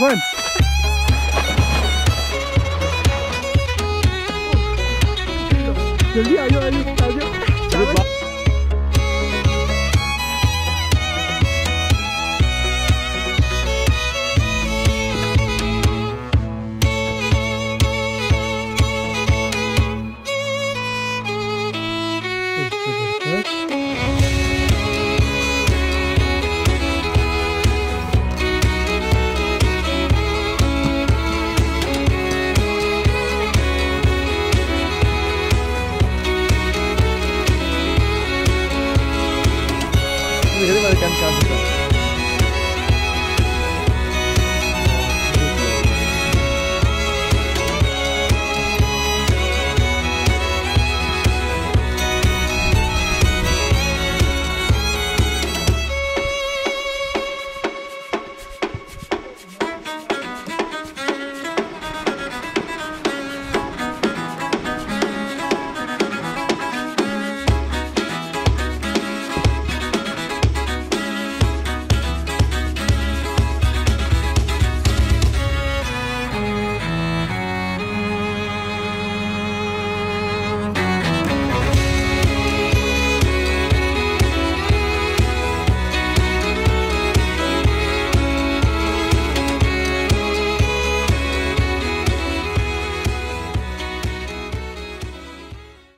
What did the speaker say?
Run. Leo, you ready? धीरे धीरे camp